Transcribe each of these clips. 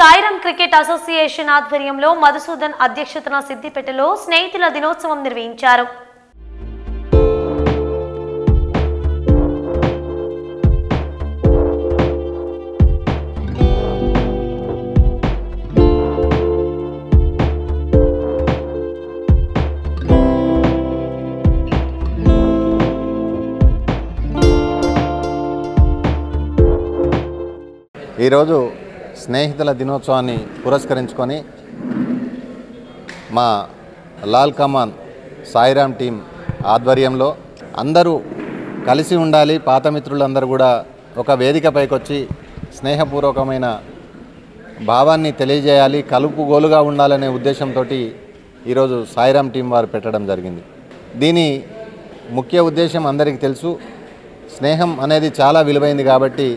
Sairam cricket association ఆధ్వర్యంలో మధుసూదన్ అధ్యక్షతన సిద్దిపేటలో స్నేహితుల దినోత్సవం నిర్వహించారు. ఈరోజు స్నేహితుల దినోత్సవాన్ని పురస్కరించుకొని మా లాల్ కమాన్ సాయిరామ్ టీం ఆధ్వర్యంలో అందరూ కలిసి ఉండాలి. పాత మిత్రులందరూ కూడా ఒక వేదికపైకి వచ్చి స్నేహపూర్వకమైన భావాన్ని తెలియజేయాలి. కలుపుగోలుగా ఉండాలనే ఉద్దేశంతో ఈరోజు సాయిరామ్ టీం వారు పెట్టడం జరిగింది. దీని ముఖ్య ఉద్దేశం అందరికీ తెలుసు. స్నేహం అనేది చాలా విలువైంది కాబట్టి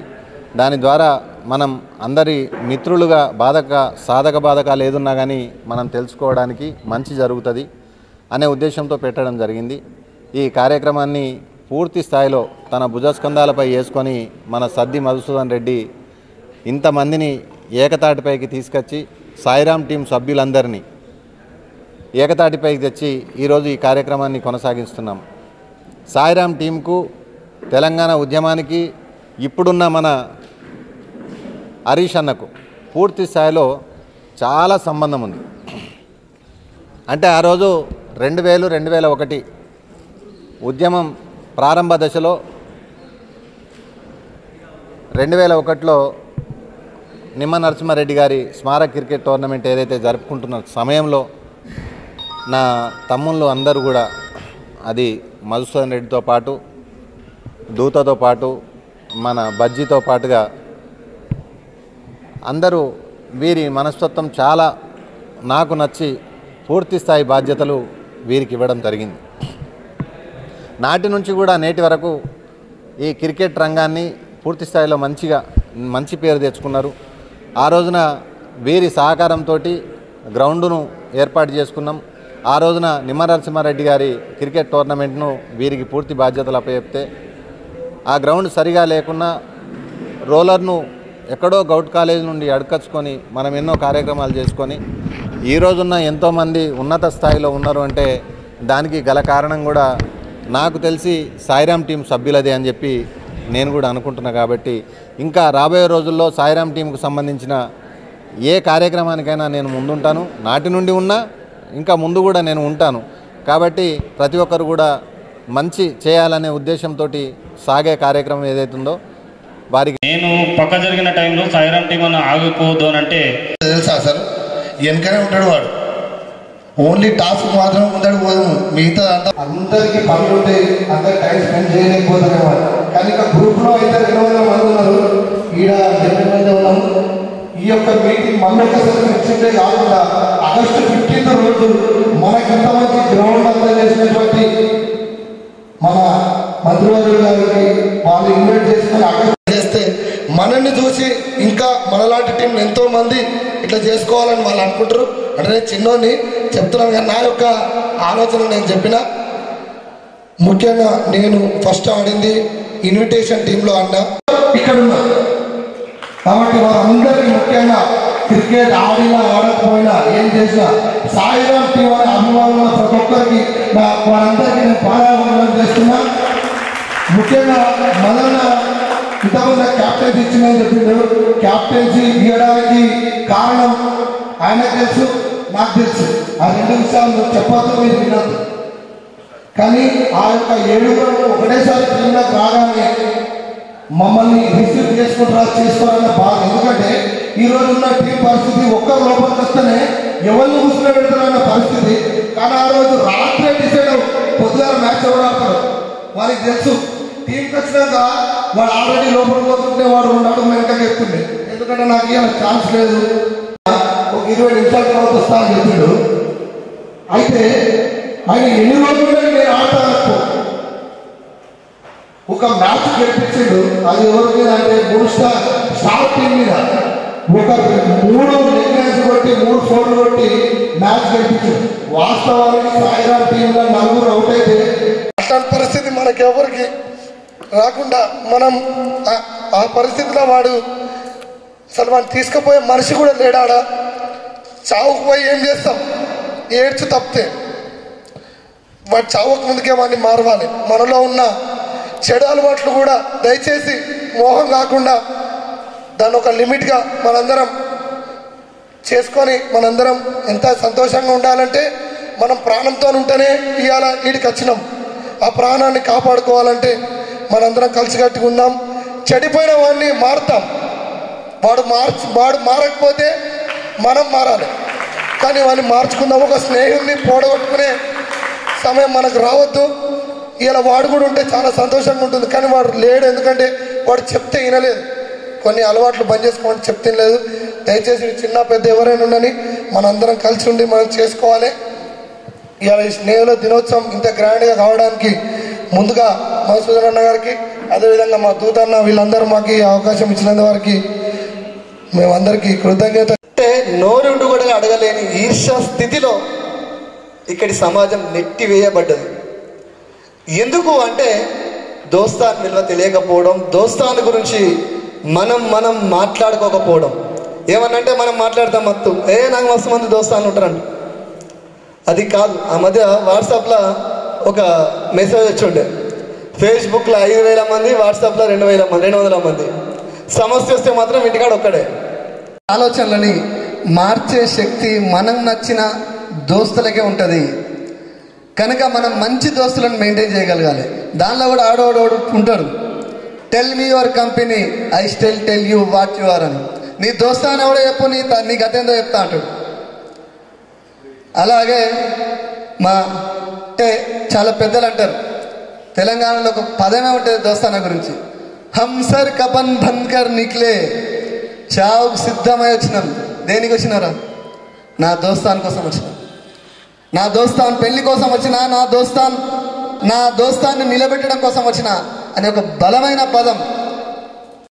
దాని ద్వారా మనం అందరి మిత్రులుగా బాధక సాధక బాధకాలు ఏదున్నా కానీ మనం తెలుసుకోవడానికి మంచి జరుగుతుంది అనే ఉద్దేశంతో పెట్టడం జరిగింది. ఈ కార్యక్రమాన్ని పూర్తి స్థాయిలో తన భుజస్కంధాలపై వేసుకొని మన సద్ది మధుసూదన్ రెడ్డి ఇంతమందిని ఏకతాటిపైకి తీసుకొచ్చి సాయిరామ్ టీం సభ్యులందరినీ ఏకతాటిపైకి తెచ్చి ఈరోజు ఈ కార్యక్రమాన్ని కొనసాగిస్తున్నాం. సాయిరామ్ టీంకు తెలంగాణ ఉద్యమానికి ఇప్పుడున్న మన హరీష్ అన్నకు పూర్తి స్థాయిలో చాలా సంబంధం ఉంది. అంటే ఆ రోజు రెండు వేలు రెండు వేల ఒకటి ఉద్యమం ప్రారంభ దశలో రెండు వేల ఒకటిలో నిమ్మ నరసింహారెడ్డి గారి స్మారక క్రికెట్ టోర్నమెంట్ ఏదైతే జరుపుకుంటున్న సమయంలో నా తమ్ముళ్ళు అందరూ కూడా అది మధుసూదన్ రెడ్డితో పాటు దూతతో పాటు మన బజ్జీతో పాటుగా అందరూ వీరి మనస్తత్వం చాలా నాకు నచ్చి పూర్తి స్థాయి బాధ్యతలు వీరికి ఇవ్వడం జరిగింది. నాటి నుంచి కూడా నేటి వరకు ఈ క్రికెట్ రంగాన్ని పూర్తి స్థాయిలో మంచిగా మంచి పేరు తెచ్చుకున్నారు. ఆ రోజున వీరి సహకారంతో గ్రౌండును ఏర్పాటు చేసుకున్నాం. ఆ రోజున నిమ్మనరసింహారెడ్డి గారి క్రికెట్ టోర్నమెంట్ను వీరికి పూర్తి బాధ్యతలు అప్పచెప్తే ఆ గ్రౌండ్ సరిగా లేకున్నా రోలర్ను ఎక్కడో గౌట్ కాలేజ్ నుండి అడకచ్చుకొని మనం ఎన్నో కార్యక్రమాలు చేసుకొని ఈ రోజున్న ఎంతోమంది ఉన్నత స్థాయిలో ఉన్నారు అంటే దానికి గల కారణం కూడా నాకు తెలిసి సాయిరామ్ టీం సభ్యులదే అని చెప్పి నేను కూడా అనుకుంటున్నా కాబట్టి ఇంకా రాబోయే రోజుల్లో సాయిరామ్ టీంకు సంబంధించిన ఏ కార్యక్రమానికైనా నేను ముందుంటాను. నాటి నుండి ఉన్నా ఇంకా ముందు కూడా నేను ఉంటాను. కాబట్టి ప్రతి ఒక్కరు కూడా మంచి చేయాలనే ఉద్దేశంతో సాగే కార్యక్రమం ఏదైతుందో వారికి నేను పక్క జరిగిన టైంలో సాయిరామ్ టీం అని ఆగిపోవద్దు అని అంటే తెలుసా అసలు వెనకనే ఉంటాడు వాడు. ఓన్లీ టాస్క్ మాత్రం ముందడు పోదు మిగతా అంతా అందరికి పనులు ఉంటాయి అందరు టైం స్పెండ్ చేయలేకపోతున్నారు కానీ ఇక గ్రూప్లో అయితే రెండు వందల మంది ఉన్నారు. ఈడ డెబ్బై మంది ఉన్నాము. ఈ యొక్క మీటింగ్ మళ్ళొక్కసారి వచ్చిందే కాకుండా ఆగస్టు ఫిఫ్టీన్త్ రోజు మనకి ఇంత మంచి గ్రౌండ్ అంతా చేసినటువంటి మన మంత్రివర్యులు గారికి వాళ్ళు ఇన్వైట్ చేసుకుని చేస్తే మనల్ని చూసి ఇంకా మనలాంటి టీం ఎంతో మంది ఇట్లా చేసుకోవాలని వాళ్ళు అనుకుంటారు. అంటే నేను చిన్నోని చెప్తున్నాను కానీ నా యొక్క ఆలోచన నేను చెప్పిన. ముఖ్యంగా నేను ఫస్ట్ ఆడింది ఇన్విటేషన్ టీంలో ఆడినా. ఇక్కడ ఉన్నా కాబట్టి వారందరికీ ముఖ్యంగా క్రికెట్ ఆడినా ఆడకపోయినా ఏం చేసినా సాయిరామ్ టీం అనే అభిమానులు ప్రతి ఒక్కరికి నా వారందరికీ నేను పాదాభివందనం చేస్తున్నా. ముఖ్యంగా మదన ఇంతకుముందు క్యాప్టెన్సీ ఇచ్చిందని చెప్పిండు. క్యాప్టెన్సీ ఇవ్వడానికి కారణం ఆయనకు తెలుసు నాకు తెలుసు. ఆ రెండు విషయాలు చెప్పొద్దు మీరు వినొద్దు కానీ ఆ యొక్క ఏడుగురు ఒకటేసారి టీంలోకి రాగానే మమ్మల్ని రిసీవ్ చేసుకుంటారా చేసుకోవాలన్న బాధ. ఎందుకంటే ఈ రోజున్న టీం పరిస్థితి ఒక్కరు లోపలికి వస్తేనే ఎవరిని కూర్చుని పెడతారన్న పరిస్థితి. కానీ ఆ రోజు రాత్రే డిసైడ్ పొద్దుగాల మ్యాచ్ ఎవరు ఆడతారు? వారికి తెలుసు. టీంకి వచ్చినాక వాడు ఆల్రెడీ లోపల పోతుంటే వాడు ఉండడం వెనక చెప్తుండే ఎందుకంటే నాకు ఇవాళ ఛాన్స్ లేదు. ఒక ఇరవై నిమిషాల తర్వాత వస్తా అని చెప్పిండు. అయితే ఆయన ఎన్ని రోజులు నేను ఆడతాను ఒక మ్యాచ్ గెలిపించిండు. అది ఎవరి మీద అంటే మూడు స్టార్ స్టార్ టీం మీద. ఒక మూడు నెగ్లెన్స్ కొట్టి మూడు ఫోన్లు కొట్టి మ్యాచ్ గెలిపించిండు. వాస్తవానికి సాయిరామ్ టీంలో నలుగురు అవుట్ అయితే. అట్లాంటి పరిస్థితి మనకెవరికి రాకుండా మనం ఆ- ఆ పరిస్థితిలో వాడు అసలు వాడిని తీసుకుపోయే మనిషి కూడా లేడాడా? చావుకు పోయి ఏం చేస్తాం? ఏడ్చు తప్పితే వాడు చావక ముందుకే వాడిని మారవాలి. మనలో ఉన్న చెడు అలవాట్లు కూడా దయచేసి మోహం కాకుండా దాన్ని ఒక లిమిట్గా మనందరం చేసుకొని మనందరం ఎంత సంతోషంగా ఉండాలంటే మనం ప్రాణంతో ఉంటేనే ఇవాళ వీడికి వచ్చినాం. ఆ ప్రాణాన్ని కాపాడుకోవాలంటే మనందరం కలిసికట్టుగా ఉందాం చెడిపోయిన వాడిని మారుతాం. వాడు మార్చి వాడు మారకపోతే మనం మారాలి. కానీ వాడిని మార్చుకుందాం. ఒక స్నేహితుడిని పోడగొట్టుకునే సమయం మనకు రావద్దు. ఇలా వాడు కూడా ఉంటే చాలా సంతోషంగా ఉంటుంది. కానీ వాడు లేడు ఎందుకంటే వాడు చెప్తే వినలేదు. కొన్ని అలవాట్లు బంద్ చేసుకోమని చెప్తే లేదు దయచేసి చిన్న పెద్ద ఎవరైనా ఉండని మనందరం కలిసి ఉండి మనం చేసుకోవాలి. ఇవాళ ఈ స్నేహితుల దినోత్సవం ఇంత గ్రాండ్గా కావడానికి ముందుగా మధుసూదన్ అన్న గారికి అదేవిధంగా మా దూతన్న వీళ్ళందరూ మాకు అవకాశం ఇచ్చినంత వారికి మేమందరికీ కృతజ్ఞత. అంటే నోరుండు కూడా అడగలేని ఈర్ష స్థితిలో ఇక్కడి సమాజం నెట్టివేయబడ్డది. ఎందుకు అంటే దోస్తాన్ విలువ తెలియకపోవడం దోస్తాన్ గురించి మనం మనం మాట్లాడుకోకపోవడం. ఏమన్నంటే మనం మాట్లాడతాం మత్తు. ఏ నాకు మస్తు మంది దోస్తాన్లు ఉంటారంట అది కాదు. ఆ మధ్య వాట్సాప్లో ఒక మెసేజ్ వచ్చిండే. ఫేస్బుక్లో ఐదు వేల మంది వాట్సాప్లో రెండు వేల మంది రెండు వందల మంది. సమస్య వస్తే మాత్రం ఇంటికాడ ఒక్కడే. ఆలోచనలని మార్చే శక్తి మనం నచ్చిన దోస్తులకే ఉంటుంది. కనుక మనం మంచి దోస్తులను మెయింటైన్ చేయగలగాలి. దానిలో కూడా ఆడోడోడు ఉంటాడు. Tell me your company I still tell you what you are అని. నీ దోస్తాను ఎవడో చెప్పు నీ నీ గతేందో చెప్తా అంటాడు. అలాగే మా అంటే చాలా పెద్దలు అంటారు. తెలంగాణలో ఒక పదమే ఉంటుంది దోస్తాన గురించి. హంసర్ కపన్ భన్కర్ నిక్లే. చావుకు సిద్ధమై వచ్చినాం. దేనికి వచ్చినారా? నా దోస్తాన్ కోసం వచ్చిన. నా దోస్తాన్ పెళ్ళి కోసం వచ్చిన నా దోస్తాన్ నా దోస్తాన్ని నిలబెట్టడం కోసం వచ్చిన అనే ఒక బలమైన పదం